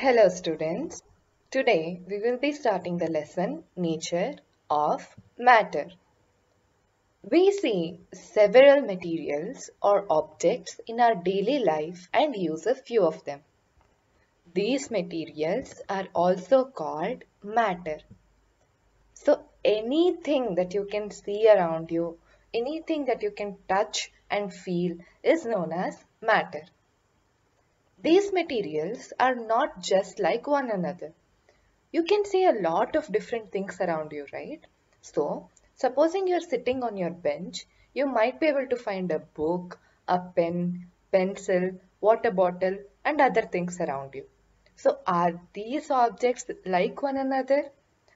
Hello students. Today we will be starting the lesson Nature of Matter. We see several materials or objects in our daily life and use a few of them. These materials are also called matter. So anything that you can see around you, anything that you can touch and feel is known as matter. These materials are not just like one another. You can see a lot of different things around you, right? So, supposing you're sitting on your bench, you might be able to find a book, a pen, pencil, water bottle and other things around you. So, are these objects like one another?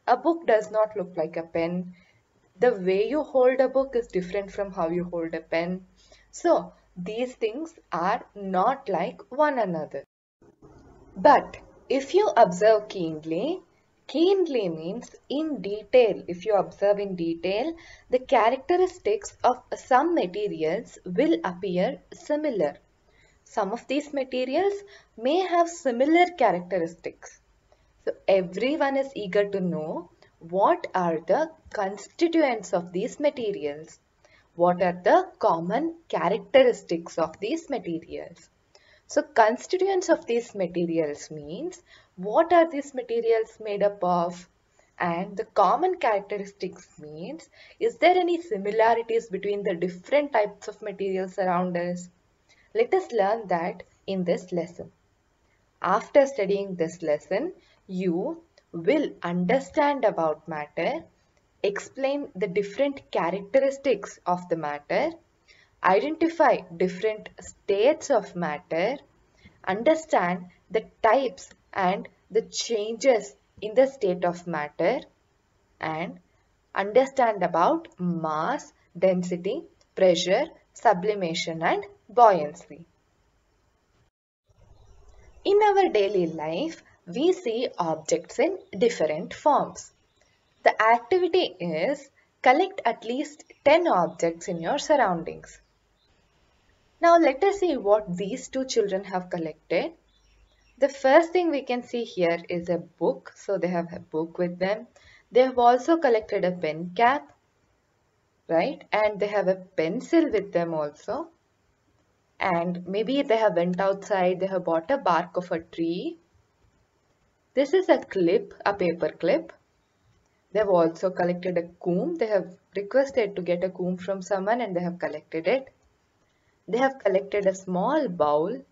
A book does not look like a pen. The way you hold a book is different from how you hold a pen. So, these things are not like one another. But if you observe keenly, keenly means in detail. If you observe in detail, the characteristics of some materials will appear similar. Some of these materials may have similar characteristics. So everyone is eager to know what are the constituents of these materials. What are the common characteristics of these materials? So constituents of these materials means what are these materials made up of? And the common characteristics means is there any similarities between the different types of materials around us? Let us learn that in this lesson. After studying this lesson, you will understand about matter explain the different characteristics of the matter, identify different states of matter, understand the types and the changes in the state of matter, and understand about mass, density, pressure, sublimation and buoyancy. In our daily life, we see objects in different forms. The activity is collect at least 10 objects in your surroundings. Now let us see what these two children have collected. The first thing we can see here is a book. So they have a book with them. They have also collected a pen cap, right? And they have a pencil with them also. And maybe they have went outside, they have bought a bark of a tree. This is a clip, a paper clip they have also collected a comb. They have requested to get a comb from someone and they have collected it. They have collected a small bowl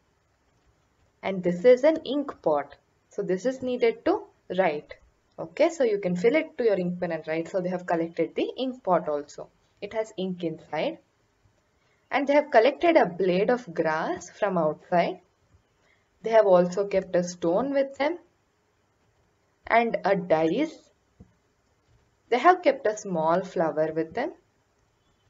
and this is an ink pot. So this is needed to write. Okay, so you can fill it to your ink pen and write. So they have collected the ink pot also. It has ink inside. And they have collected a blade of grass from outside. They have also kept a stone with them and a dice they have kept a small flower with them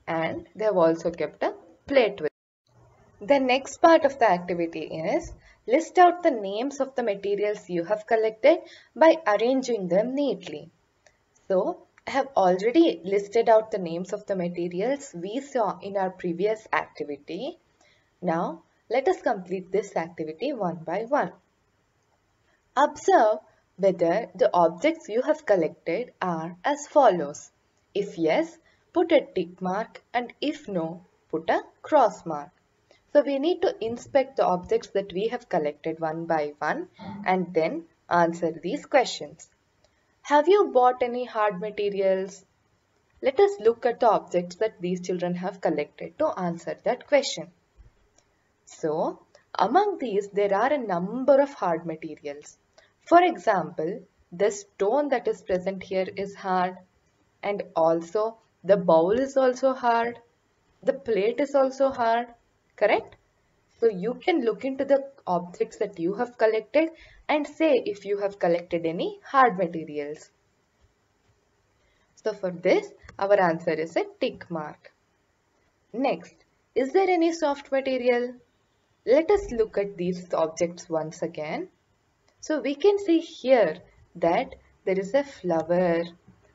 and they have also kept a plate with them. The next part of the activity is list out the names of the materials you have collected by arranging them neatly. So, I have already listed out the names of the materials we saw in our previous activity. Now, let us complete this activity one by one. Observe whether the objects you have collected are as follows. If yes, put a tick mark and if no, put a cross mark. So we need to inspect the objects that we have collected one by one and then answer these questions. Have you bought any hard materials? Let us look at the objects that these children have collected to answer that question. So, among these there are a number of hard materials. For example, the stone that is present here is hard and also the bowl is also hard. The plate is also hard, correct? So you can look into the objects that you have collected and say if you have collected any hard materials. So for this, our answer is a tick mark. Next, is there any soft material? Let us look at these objects once again. So we can see here that there is a flower.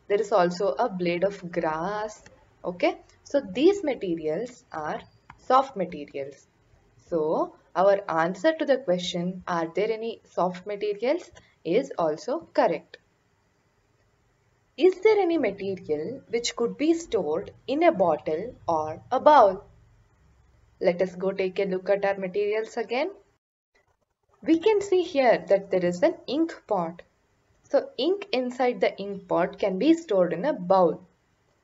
There is also a blade of grass. Okay. So these materials are soft materials. So our answer to the question, are there any soft materials is also correct. Is there any material which could be stored in a bottle or a bowl? Let us go take a look at our materials again. We can see here that there is an ink pot. So ink inside the ink pot can be stored in a bowl.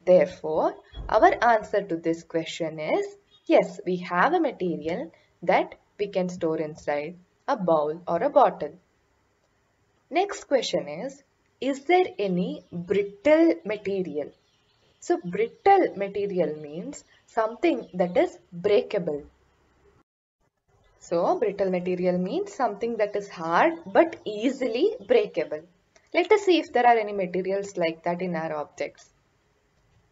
Therefore, our answer to this question is yes, we have a material that we can store inside a bowl or a bottle. Next question is, is there any brittle material? So brittle material means something that is breakable. So brittle material means something that is hard but easily breakable. Let us see if there are any materials like that in our objects.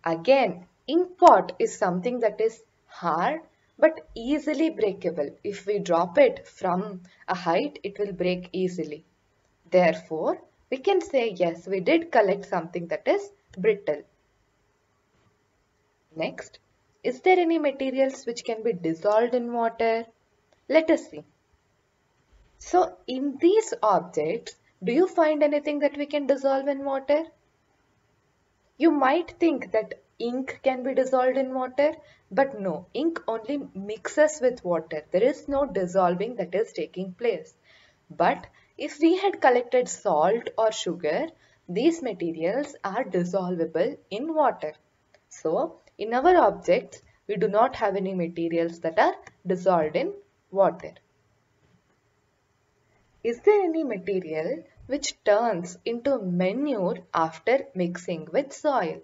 Again, ink pot is something that is hard but easily breakable. If we drop it from a height, it will break easily. Therefore, we can say yes, we did collect something that is brittle. Next, is there any materials which can be dissolved in water? Let us see. So, in these objects, do you find anything that we can dissolve in water? You might think that ink can be dissolved in water, but no, ink only mixes with water. There is no dissolving that is taking place. But if we had collected salt or sugar, these materials are dissolvable in water. So, in our objects, we do not have any materials that are dissolved in water. Is there any material which turns into manure after mixing with soil?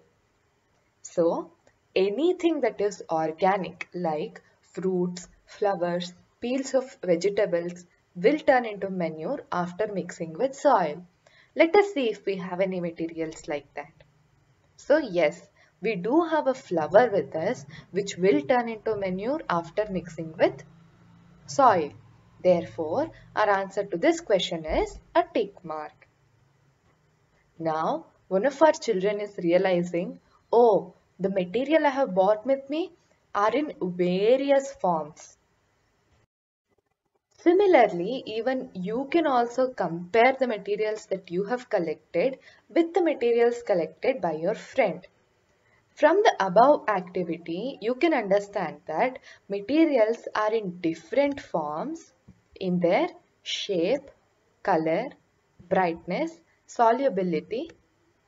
So, anything that is organic like fruits, flowers, peels of vegetables will turn into manure after mixing with soil. Let us see if we have any materials like that. So yes, we do have a flower with us which will turn into manure after mixing with soil. Therefore, our answer to this question is a tick mark. Now, one of our children is realizing, oh, the material I have bought with me are in various forms. Similarly, even you can also compare the materials that you have collected with the materials collected by your friend. From the above activity, you can understand that materials are in different forms in their shape, color, brightness, solubility,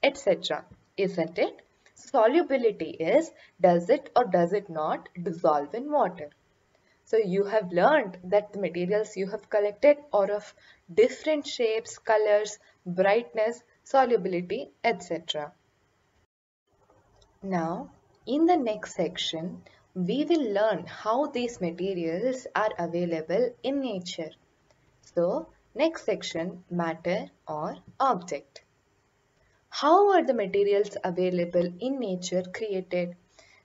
etc. Isn't it? Solubility is does it or does it not dissolve in water. So you have learned that the materials you have collected are of different shapes, colors, brightness, solubility, etc. Now, in the next section, we will learn how these materials are available in nature. So, next section, matter or object. How are the materials available in nature created?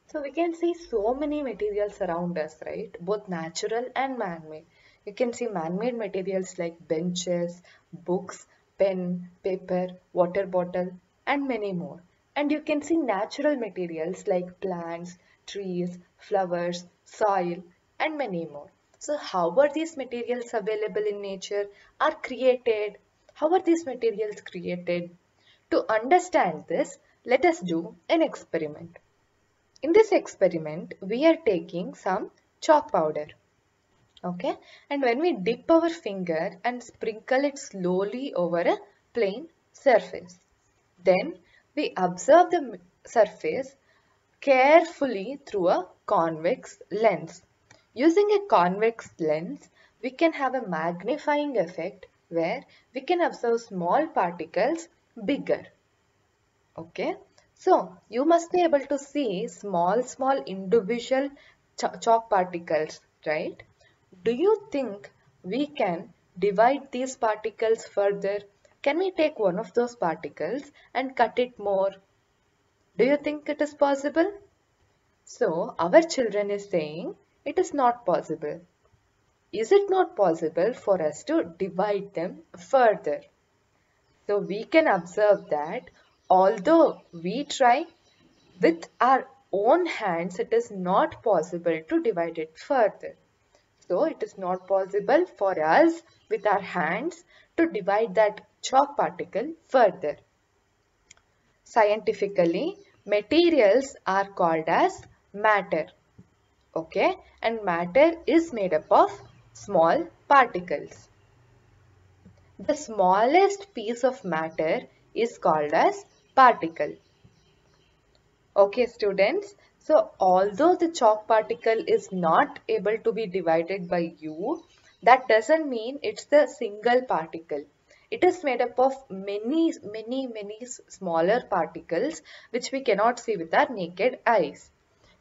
So we can see so many materials around us, right? Both natural and man-made. You can see man-made materials like benches, books, pen, paper, water bottle, and many more. And you can see natural materials like plants, trees, flowers, soil, and many more. So how are these materials available in nature? Are created? How are these materials created? To understand this, let us do an experiment. In this experiment, we are taking some chalk powder. Okay, and when we dip our finger and sprinkle it slowly over a plain surface, then we observe the surface carefully through a convex lens. Using a convex lens, we can have a magnifying effect where we can observe small particles bigger. Okay. So you must be able to see small, small individual ch chalk particles, right? Do you think we can divide these particles further? Can we take one of those particles and cut it more? Do you think it is possible? So our children is saying it is not possible. Is it not possible for us to divide them further? So we can observe that although we try with our own hands, it is not possible to divide it further. So it is not possible for us with our hands to divide that chalk particle further. Scientifically, materials are called as matter. Okay, and matter is made up of small particles. The smallest piece of matter is called as particle. Okay students, so although the chalk particle is not able to be divided by you, that doesn't mean it's the single particle. It is made up of many, many, many smaller particles which we cannot see with our naked eyes.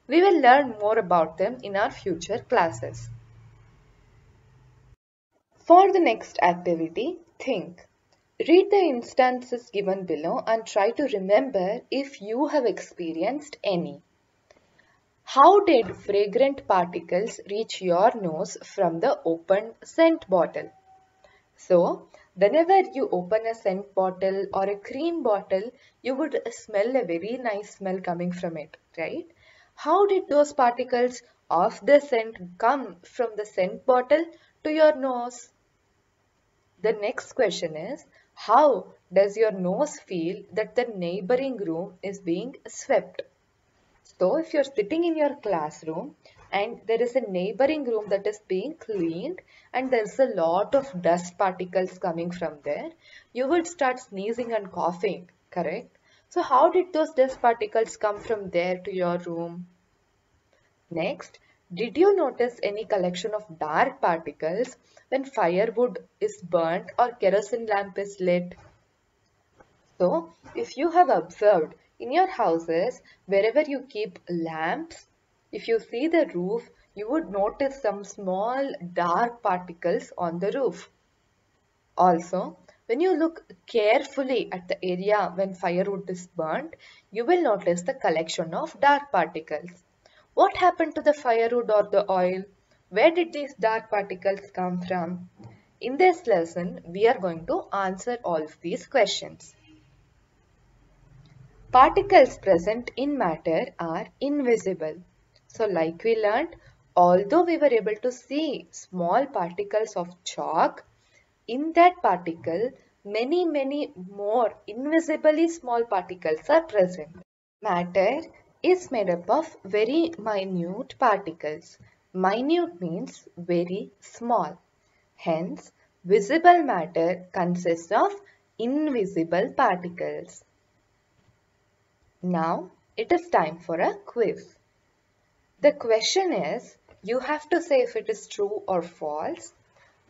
We will learn more about them in our future classes. For the next activity, think. Read the instances given below and try to remember if you have experienced any. How did fragrant particles reach your nose from the open scent bottle? So, whenever you open a scent bottle or a cream bottle, you would smell a very nice smell coming from it, right? How did those particles of the scent come from the scent bottle to your nose? The next question is, how does your nose feel that the neighboring room is being swept? So if you're sitting in your classroom and there is a neighboring room that is being cleaned and there's a lot of dust particles coming from there, you would start sneezing and coughing, correct? So how did those dust particles come from there to your room? Next, did you notice any collection of dark particles when firewood is burnt or kerosene lamp is lit? So, if you have observed in your houses, wherever you keep lamps, if you see the roof, you would notice some small dark particles on the roof. Also, when you look carefully at the area when firewood is burnt, you will notice the collection of dark particles. What happened to the firewood or the oil? Where did these dark particles come from? In this lesson, we are going to answer all of these questions. Particles present in matter are invisible. So like we learned, although we were able to see small particles of chalk, in that particle, many, many more invisibly small particles are present. Matter is made up of very minute particles. Minute means very small. Hence, visible matter consists of invisible particles. Now it is time for a quiz. The question is, you have to say if it is true or false.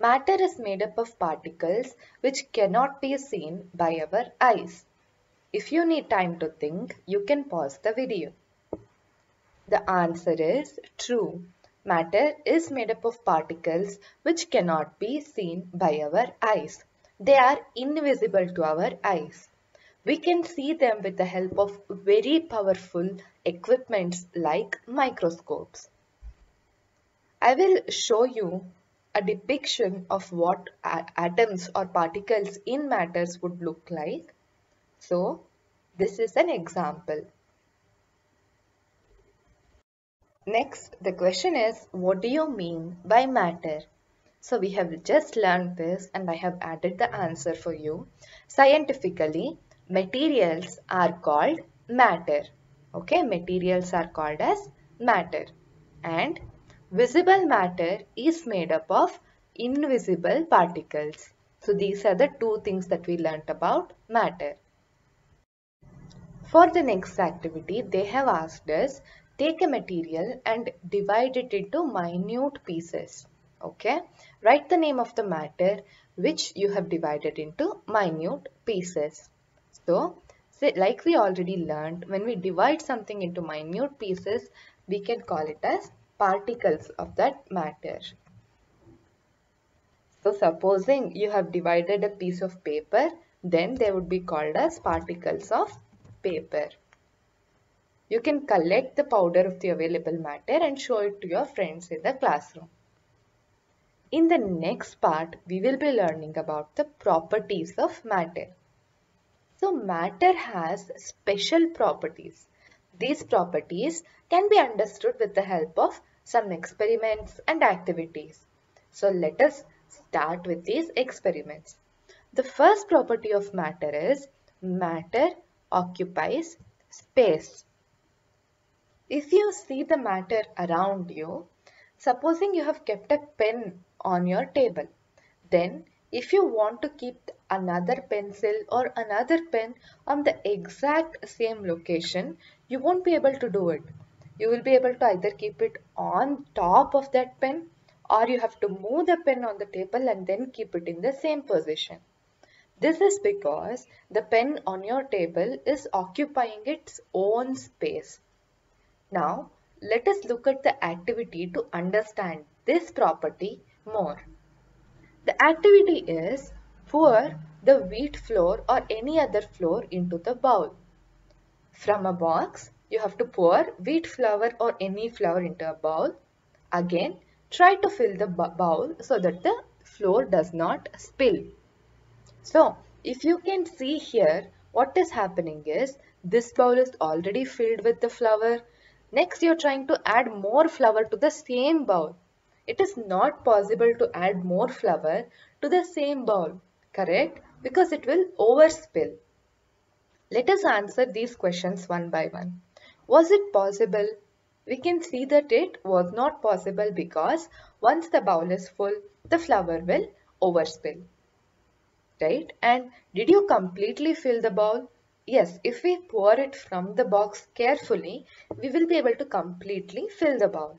Matter is made up of particles which cannot be seen by our eyes. If you need time to think, you can pause the video. The answer is true. Matter is made up of particles which cannot be seen by our eyes. They are invisible to our eyes we can see them with the help of very powerful equipments like microscopes. I will show you a depiction of what atoms or particles in matters would look like. So, this is an example. Next, the question is, what do you mean by matter? So we have just learned this and I have added the answer for you. Scientifically, materials are called matter. Okay, materials are called as matter. And visible matter is made up of invisible particles. So these are the two things that we learnt about matter. For the next activity, they have asked us take a material and divide it into minute pieces. Okay, write the name of the matter which you have divided into minute pieces. So, like we already learned, when we divide something into minute pieces, we can call it as particles of that matter. So, supposing you have divided a piece of paper, then they would be called as particles of paper. You can collect the powder of the available matter and show it to your friends in the classroom. In the next part, we will be learning about the properties of matter. So matter has special properties. These properties can be understood with the help of some experiments and activities. So let us start with these experiments. The first property of matter is matter occupies space. If you see the matter around you, supposing you have kept a pen on your table, then if you want to keep another pencil or another pen on the exact same location, you won't be able to do it. You will be able to either keep it on top of that pen or you have to move the pen on the table and then keep it in the same position. This is because the pen on your table is occupying its own space. Now, let us look at the activity to understand this property more. The activity is pour the wheat flour or any other flour into the bowl. From a box, you have to pour wheat flour or any flour into a bowl. Again, try to fill the bowl so that the flour does not spill. So, if you can see here, what is happening is this bowl is already filled with the flour. Next, you're trying to add more flour to the same bowl. It is not possible to add more flour to the same bowl, correct? Because it will overspill. Let us answer these questions one by one. Was it possible? We can see that it was not possible because once the bowl is full, the flour will overspill. Right? And did you completely fill the bowl? Yes, if we pour it from the box carefully, we will be able to completely fill the bowl.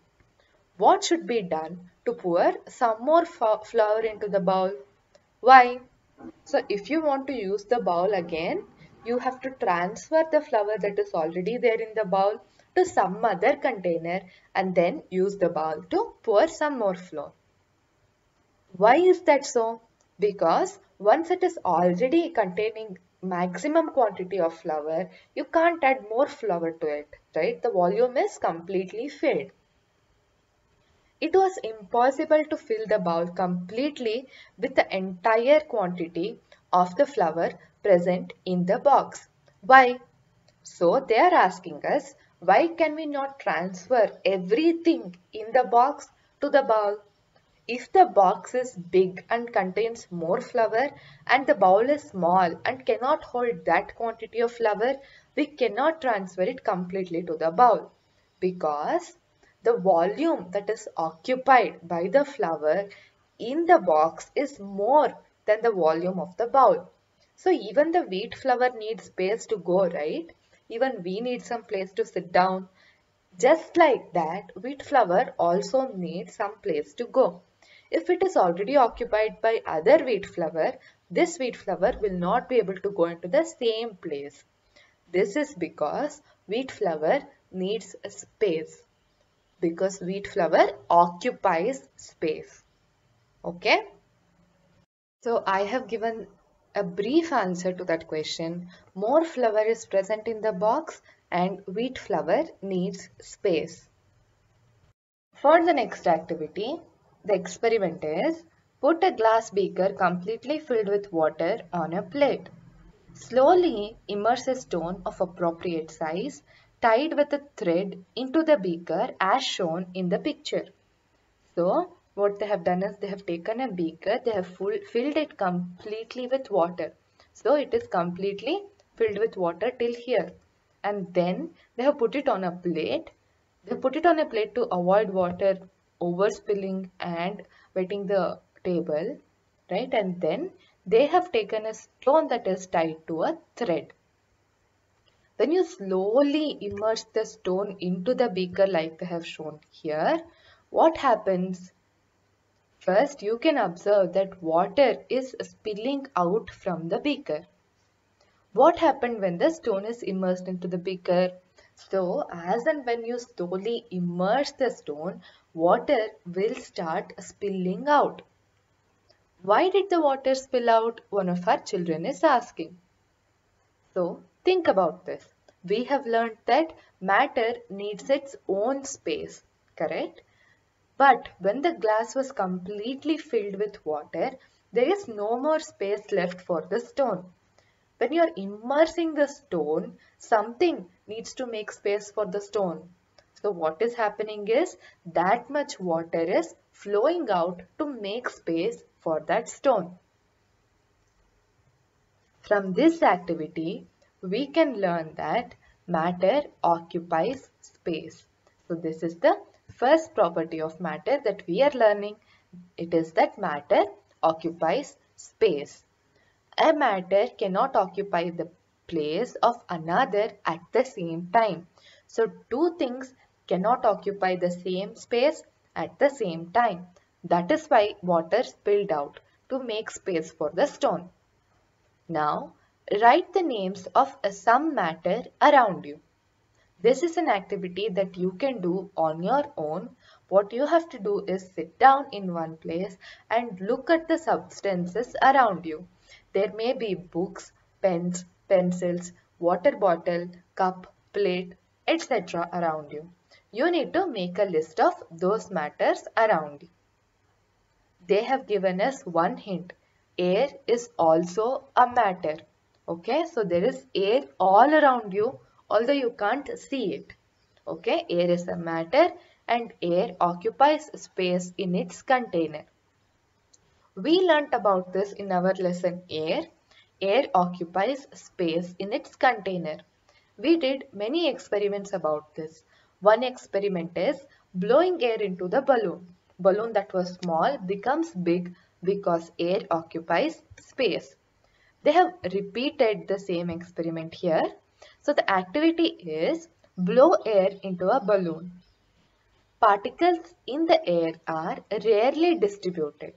What should be done to pour some more flour into the bowl? Why? So if you want to use the bowl again, you have to transfer the flour that is already there in the bowl to some other container and then use the bowl to pour some more flour. Why is that so? Because once it is already containing maximum quantity of flour, you can't add more flour to it, right? The volume is completely filled. It was impossible to fill the bowl completely with the entire quantity of the flour present in the box. Why? So they are asking us, why can we not transfer everything in the box to the bowl? If the box is big and contains more flour and the bowl is small and cannot hold that quantity of flour, we cannot transfer it completely to the bowl because the volume that is occupied by the flour in the box is more than the volume of the bowl. So even the wheat flour needs space to go, right? Even we need some place to sit down. Just like that, wheat flour also needs some place to go. If it is already occupied by other wheat flour, this wheat flour will not be able to go into the same place. This is because wheat flour needs space. Because wheat flour occupies space. Okay. So I have given a brief answer to that question. More flour is present in the box and wheat flour needs space. For the next activity, the experiment is put a glass beaker completely filled with water on a plate. Slowly immerse a stone of appropriate size tied with a thread into the beaker as shown in the picture. So, what they have done is they have taken a beaker, they have full, filled it completely with water. So it is completely filled with water till here. And then they have put it on a plate. They put it on a plate to avoid water overspilling and wetting the table. Right. And then they have taken a stone that is tied to a thread. When you slowly immerse the stone into the beaker like I have shown here, what happens? First, you can observe that water is spilling out from the beaker. What happened when the stone is immersed into the beaker? So, as and when you slowly immerse the stone, water will start spilling out. Why did the water spill out? One of our children is asking. So, think about this. We have learned that matter needs its own space, correct? But when the glass was completely filled with water, there is no more space left for the stone. When you are immersing the stone, something needs to make space for the stone. So what is happening is that much water is flowing out to make space for that stone. From this activity, we can learn that matter occupies space. So this is the first property of matter that we are learning. It is that matter occupies space. A matter cannot occupy the place of another at the same time. So two things cannot occupy the same space at the same time. That is why water spilled out to make space for the stone. Now, write the names of some matter around you. This is an activity that you can do on your own. What you have to do is sit down in one place and look at the substances around you. There may be books, pens, pencils, water bottle, cup, plate, etc. around you. You need to make a list of those matters around you. They have given us one hint air is also a matter. Okay, so there is air all around you, although you can't see it. Okay, air is a matter and air occupies space in its container. We learnt about this in our lesson air. Air occupies space in its container. We did many experiments about this. One experiment is blowing air into the balloon. Balloon that was small becomes big because air occupies space. They have repeated the same experiment here. So the activity is blow air into a balloon. Particles in the air are rarely distributed.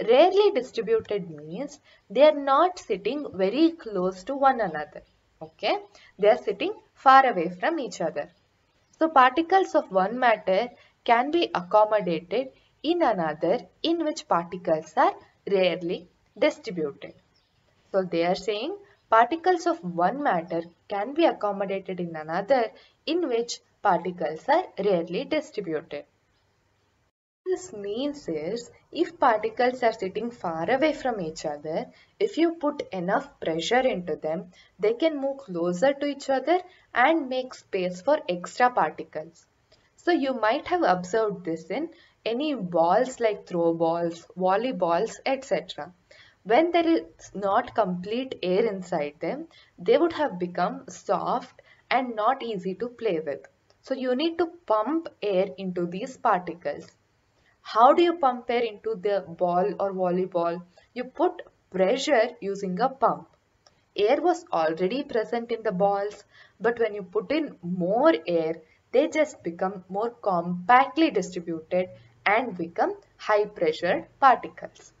Rarely distributed means they are not sitting very close to one another. Okay, they are sitting far away from each other. So particles of one matter can be accommodated in another in which particles are rarely distributed. So they are saying particles of one matter can be accommodated in another in which particles are rarely distributed. This means is if particles are sitting far away from each other, if you put enough pressure into them, they can move closer to each other and make space for extra particles. So you might have observed this in any balls like throw balls, volleyballs, etc. When there is not complete air inside them, they would have become soft and not easy to play with. So you need to pump air into these particles. How do you pump air into the ball or volleyball? You put pressure using a pump. Air was already present in the balls, but when you put in more air, they just become more compactly distributed and become high pressure particles.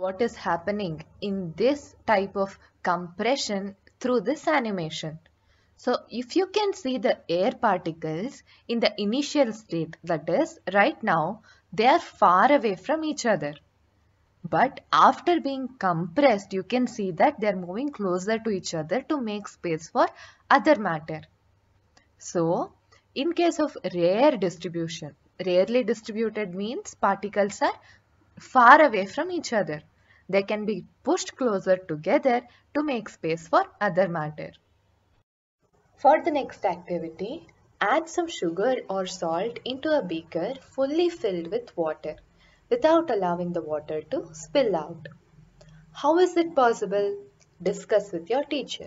What is happening in this type of compression through this animation? So if you can see the air particles in the initial state that is right now they are far away from each other. But after being compressed you can see that they are moving closer to each other to make space for other matter. So in case of rare distribution, rarely distributed means particles are far away from each other. They can be pushed closer together to make space for other matter. For the next activity, add some sugar or salt into a beaker fully filled with water without allowing the water to spill out. How is it possible? Discuss with your teacher.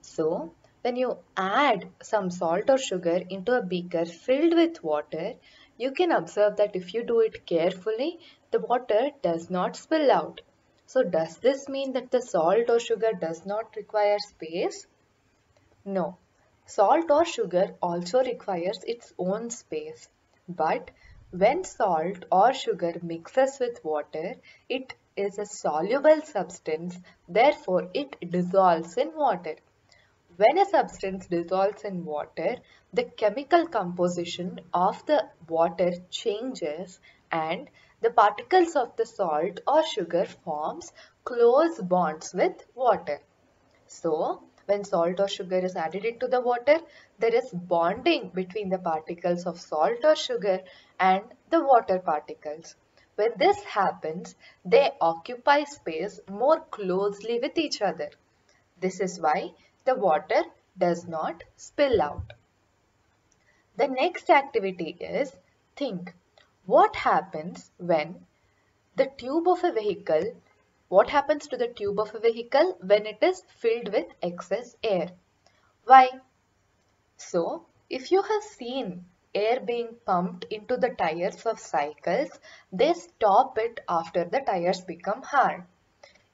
So, when you add some salt or sugar into a beaker filled with water, you can observe that if you do it carefully, the water does not spill out. So does this mean that the salt or sugar does not require space? No, Salt or sugar also requires its own space. But when salt or sugar mixes with water, it is a soluble substance, therefore it dissolves in water. When a substance dissolves in water, the chemical composition of the water changes and the particles of the salt or sugar forms close bonds with water. So, when salt or sugar is added into the water, there is bonding between the particles of salt or sugar and the water particles. When this happens, they occupy space more closely with each other. This is why the water does not spill out. The next activity is think. What happens when the tube of a vehicle, what happens to the tube of a vehicle when it is filled with excess air? Why? So, if you have seen air being pumped into the tires of cycles, they stop it after the tires become hard.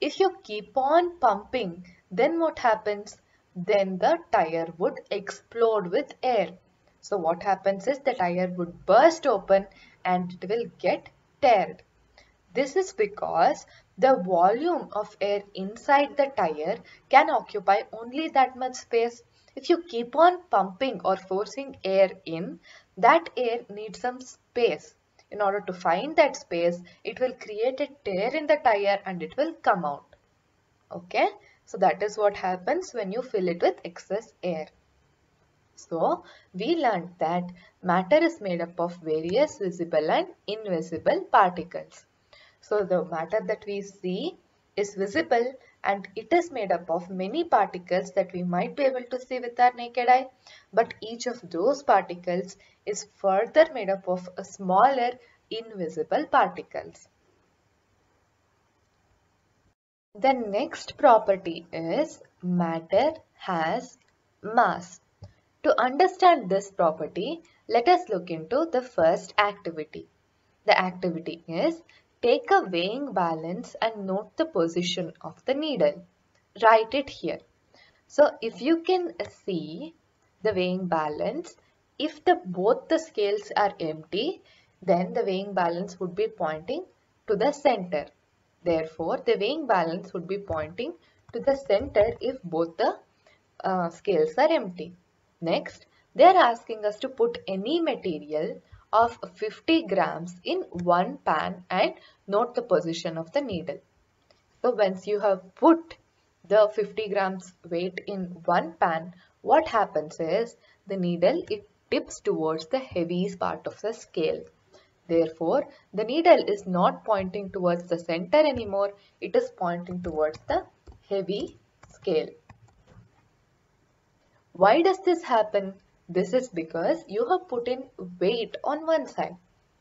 If you keep on pumping, then what happens? Then the tire would explode with air. So what happens is the tire would burst open and it will get teared. This is because the volume of air inside the tire can occupy only that much space. If you keep on pumping or forcing air in, that air needs some space. In order to find that space, it will create a tear in the tire and it will come out. Okay, so that is what happens when you fill it with excess air. So, we learned that matter is made up of various visible and invisible particles. So, the matter that we see is visible and it is made up of many particles that we might be able to see with our naked eye. But each of those particles is further made up of smaller invisible particles. The next property is matter has mass. To understand this property, let us look into the first activity. The activity is take a weighing balance and note the position of the needle. Write it here. So if you can see the weighing balance, if the both the scales are empty, then the weighing balance would be pointing to the center. Therefore, the weighing balance would be pointing to the center if both the uh, scales are empty. Next, they are asking us to put any material of 50 grams in one pan and note the position of the needle. So once you have put the 50 grams weight in one pan, what happens is the needle it tips towards the heaviest part of the scale. Therefore, the needle is not pointing towards the center anymore, it is pointing towards the heavy scale. Why does this happen? This is because you have put in weight on one side.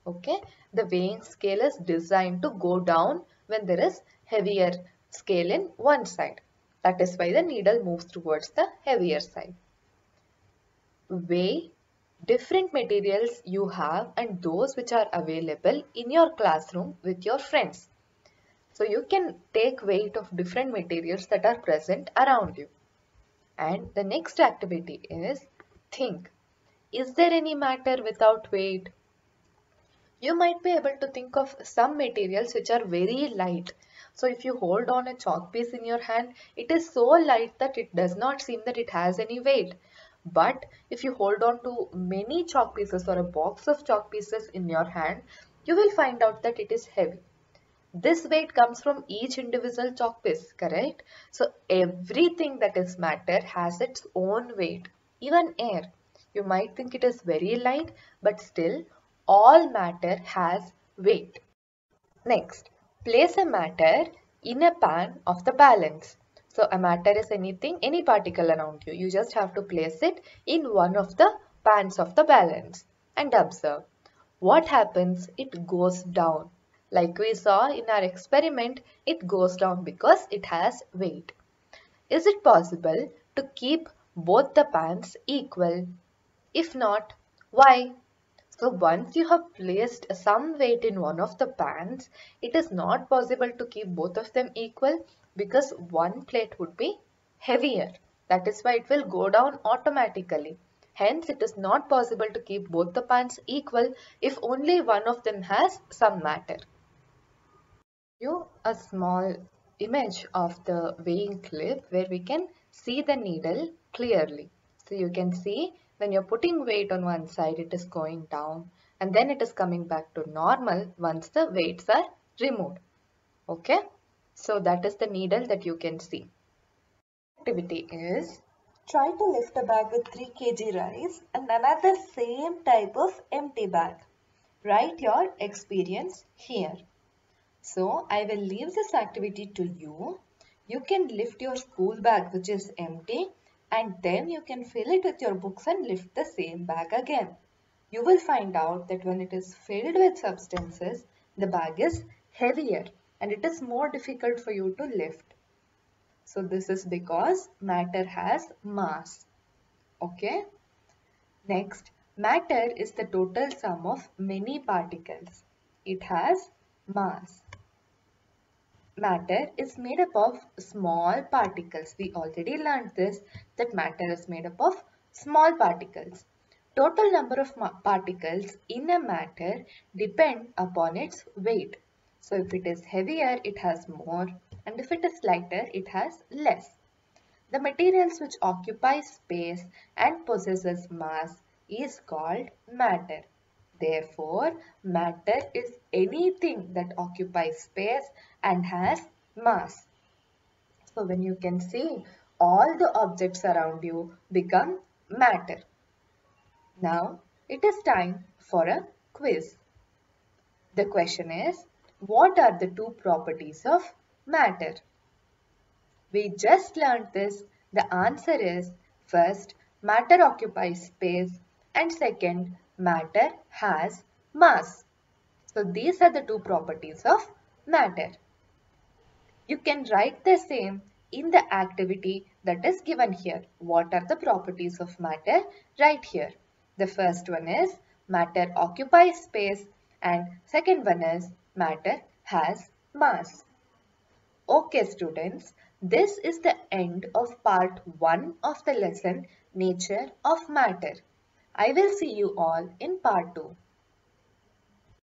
Okay, the weighing scale is designed to go down when there is heavier scale in one side. That is why the needle moves towards the heavier side. Weigh different materials you have and those which are available in your classroom with your friends. So you can take weight of different materials that are present around you. And the next activity is think. Is there any matter without weight? You might be able to think of some materials which are very light. So if you hold on a chalk piece in your hand, it is so light that it does not seem that it has any weight. But if you hold on to many chalk pieces or a box of chalk pieces in your hand, you will find out that it is heavy. This weight comes from each individual chalk piece, correct? So everything that is matter has its own weight, even air. You might think it is very light, but still all matter has weight. Next, place a matter in a pan of the balance. So a matter is anything, any particle around you. You just have to place it in one of the pans of the balance and observe. What happens? It goes down. Like we saw in our experiment, it goes down because it has weight. Is it possible to keep both the pans equal? If not, why? So once you have placed some weight in one of the pans, it is not possible to keep both of them equal because one plate would be heavier. That is why it will go down automatically. Hence, it is not possible to keep both the pans equal if only one of them has some matter you a small image of the weighing clip where we can see the needle clearly. So you can see when you're putting weight on one side it is going down and then it is coming back to normal once the weights are removed. Okay. So that is the needle that you can see. Activity is Try to lift a bag with 3 kg rice and another same type of empty bag. Write your experience here. So I will leave this activity to you. You can lift your school bag which is empty and then you can fill it with your books and lift the same bag again. you will find out that when it is filled with substances, the bag is heavier and it is more difficult for you to lift. So this is because matter has mass. Okay. Next, matter is the total sum of many particles. It has mass. Matter is made up of small particles. We already learned this that matter is made up of small particles. Total number of particles in a matter depend upon its weight. So if it is heavier, it has more and if it is lighter, it has less. The materials which occupy space and possesses mass is called matter. Therefore, matter is anything that occupies space and has mass. So when you can see all the objects around you become matter. Now it is time for a quiz. The question is, what are the two properties of matter? We just learned this. The answer is first, matter occupies space and second, matter has mass. So these are the two properties of matter. You can write the same in the activity that is given here. What are the properties of matter? Right here. The first one is matter occupies space and second one is matter has mass. Okay students, this is the end of part 1 of the lesson Nature of Matter. I will see you all in part 2.